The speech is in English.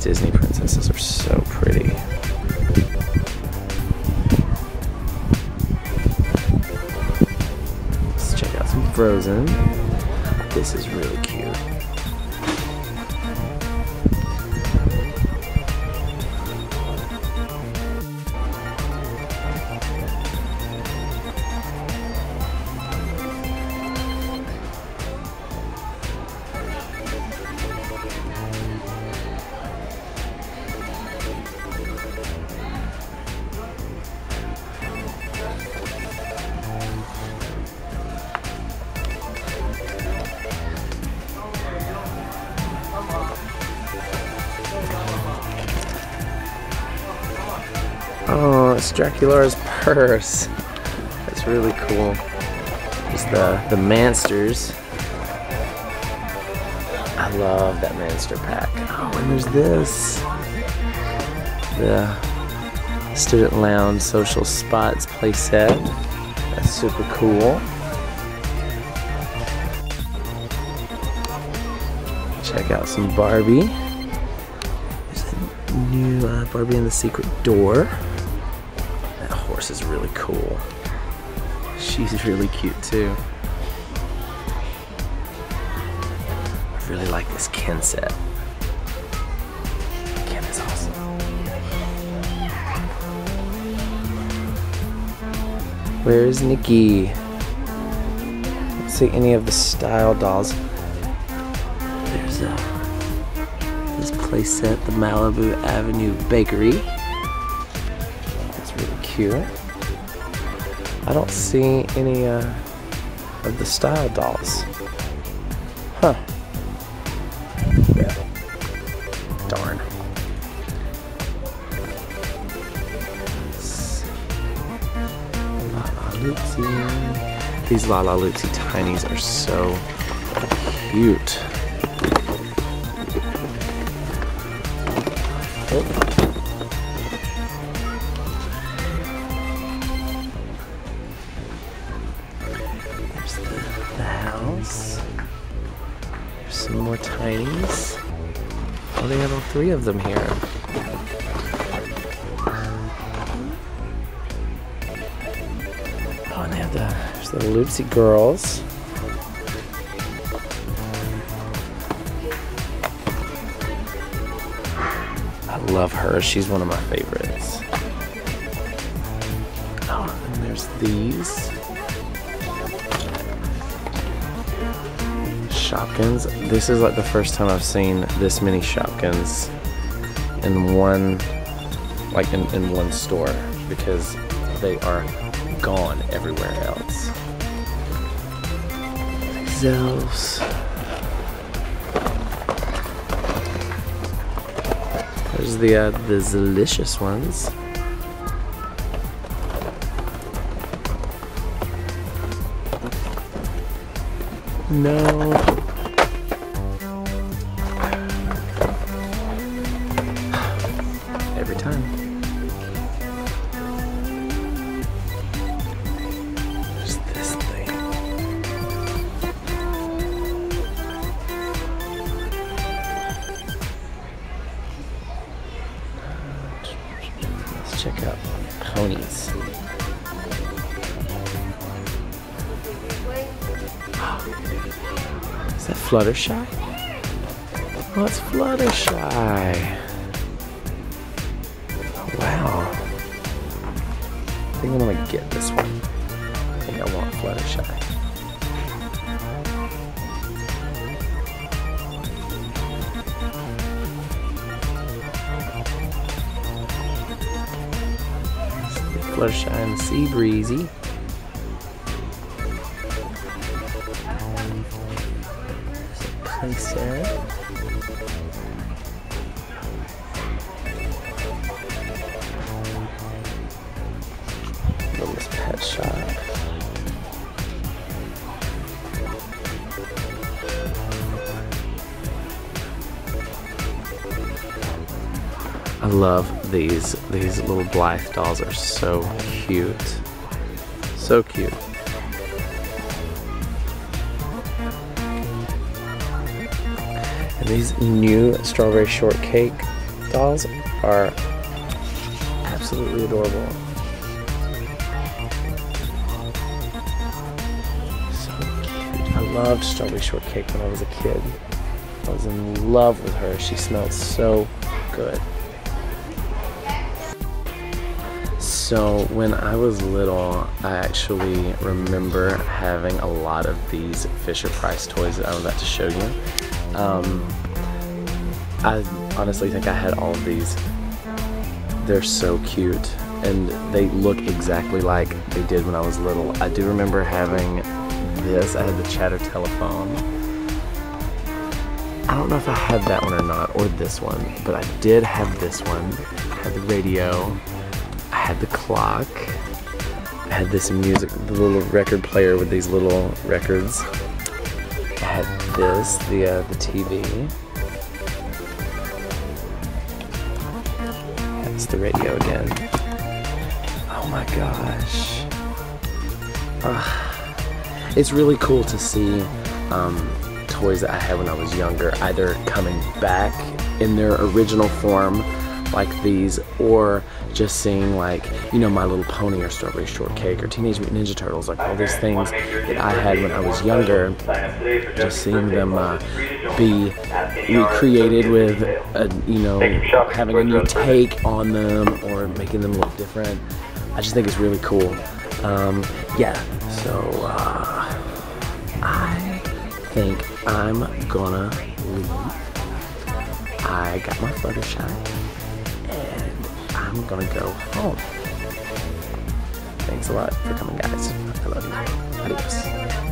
Disney princesses are so pretty. Let's check out some Frozen. This is really cute. Oh, it's Dracula's purse. That's really cool. There's the, the Mansters. I love that Manster pack. Oh, and there's this. The Student Lounge Social Spots playset. That's super cool. Check out some Barbie. New uh, Barbie and the Secret Door. That horse is really cool. She's really cute too. I really like this Ken set. Ken is awesome. Where's Nikki? See any of the style dolls. There's a this playset, the Malibu Avenue Bakery. It's really cute. I don't see any uh, of the style dolls. Huh. Darn. Lala Loopsy. These Lalaloopsy Tinies are so cute. There's the, house. Some more tinies. Oh, they have all three of them here. Oh, and they have the, there's the Loopsy girls. Love her. She's one of my favorites. Oh, and there's these. Shopkins. This is like the first time I've seen this many Shopkins in one, like in, in one store because they are gone everywhere else. These. The uh, the delicious ones. No. Fluttershy? It's Fluttershy. Wow. I think I'm gonna get this one. I think I want Fluttershy. Fluttershy and Sea Breezy. Littlest Pet Shop. I love these. These little Blythe dolls are so cute. So cute. These new strawberry shortcake dolls are absolutely adorable. So cute. I loved Strawberry Shortcake when I was a kid. I was in love with her. She smelled so good. So when I was little, I actually remember having a lot of these Fisher Price toys that I'm about to show you. Um, I honestly think I had all of these. They're so cute and they look exactly like they did when I was little. I do remember having this. I had the chatter telephone. I don't know if I had that one or not, or this one, but I did have this one. I had the radio. I had the clock. I had this music, the little record player with these little records. Had this, the the TV. That's the radio again. Oh my gosh. It's really cool to see um, toys that I had when I was younger either coming back in their original form like these or just seeing like you know My Little Pony or Strawberry Shortcake or Teenage Mutant Ninja Turtles like all these things that I had when I was younger. Just seeing them uh, be recreated with a, you know having a new take on them or making them look different. I just think it's really cool. Um, yeah so uh, I think I'm gonna leave. I got my Fluttershy and I'm gonna go home. Thanks a lot for coming, guys. I love you. Adios.